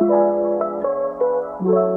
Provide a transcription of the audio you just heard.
Música